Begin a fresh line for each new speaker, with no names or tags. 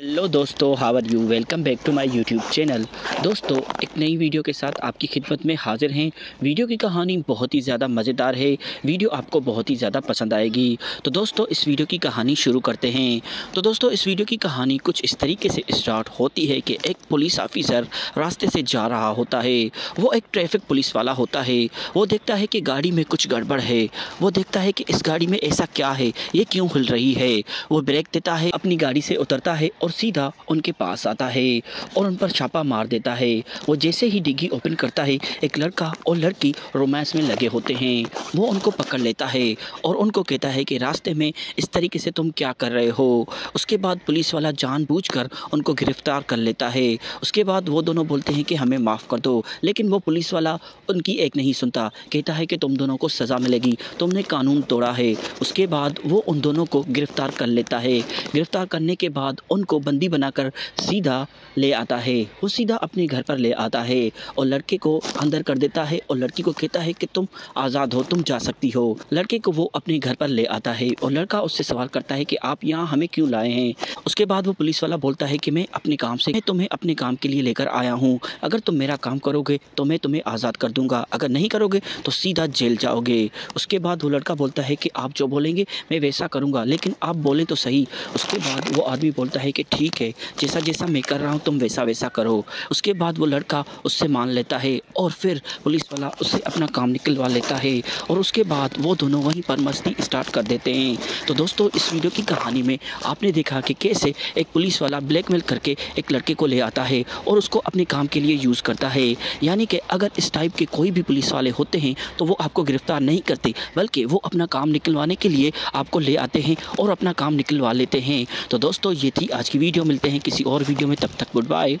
Hello दोस्तों how are you welcome back to my YouTube channel दोस्तों, एक नई वीडियो के साथ आपकी खिदमत में हाजिर हैं। वीडियो की कहानी बहुत ही ज़्यादा मज़ेदार है। वीडियो आपको बहुत ही ज़्यादा पसंद आएगी। तो दोस्तों, इस वीडियो की कहानी शुरू करते हैं। तो दोस्तों, इस वीडियो की कहानी कुछ इस तरीके से स्टार्ट होती है कि एक पुलिस ऑफिसर रास्ते से जा रहा होता है। वो एक ट्रैफ़िक पुलिस वाला होता है। वो देखता है कि गाड़ी में कुछ गड़बड़ है। वो देखता है कि इस गाड़ी में ऐसा क्या है? ये क्यों हिल रही है? वो ब्रेक देता है, अपनी गाड़ी से उतरता है और सीधा उनके पास आता है और उन पर छापा मार देता है। वो जैसे ही डिग्गी ओपन करता है, एक लड़का और लड़की रोमांस में लगे होते हैं। वो उनको पकड़ लेता है और उनको कहता है कि, रास्ते में इस तरीके से तुम क्या कर रहे हो? उसके बाद पुलिस वाला जानबूझकर उनको गिरफ़्तार कर लेता है। उसके बाद वो दोनों बोलते हैं कि, हमें माफ़ कर दो। लेकिन वो पुलिस वाला उनकी एक नहीं सुनता। कहता है कि, तुम दोनों को सज़ा मिलेगी। तुमने कानून तोड़ा है। उसके बाद वो उन दोनों को गिरफ़्तार कर लेता है। गिरफ़्तार करने के बाद उनको बंदी बनाकर सीधा ले आता है। वो सीधा अपने घर पर ले आता है और लड़के को अंदर कर देता है और लड़की को कहता है कि तुम आज़ाद हो, तुम जा सकती हो। लड़के को वो अपने घर पर ले आता है और लड़का उससे सवाल करता है कि आप यहाँ हमें क्यों लाए हैं? उसके बाद वो पुलिस वाला बोलता है कि मैं अपने काम से, मैं तुम्हें अपने काम के लिए लेकर आया हूँ। अगर तुम मेरा काम करोगे तो मैं तुम्हें आज़ाद कर दूँगा। अगर नहीं करोगे तो सीधा जेल जाओगे। उसके बाद वो लड़का बोलता है कि आप जो बोलेंगे, मैं वैसा करूँगा। लेकिन आप बोलें तो सही। उसके बाद वो आदमी बोलता है कि ठीक है, जैसा जैसा मैं कर रहा हूँ, तुम वैसा वैसा करो। उसके बाद वो लड़का उससे मान लेता है और फिर पुलिस वाला उससे अपना काम निकलवा लेता है और उसके बाद वो दोनों वहीं पर मस्ती स्टार्ट कर देते हैं। तो दोस्तों, इस वीडियो की कहानी में आपने देखा कि कैसे एक पुलिस वाला ब्लैकमेल करके एक लड़के को ले आता है और उसको अपने काम के लिए यूज़ करता है। यानी कि अगर इस टाइप के कोई भी पुलिस वाले होते हैं तो वो आपको गिरफ़्तार नहीं करते, बल्कि वो अपना काम निकलवाने के लिए आपको ले आते हैं और अपना काम निकलवा लेते हैं। तो दोस्तों, ये थी आज की वीडियो मिलते हैं किसी और वीडियो में तब तक गुड बाय।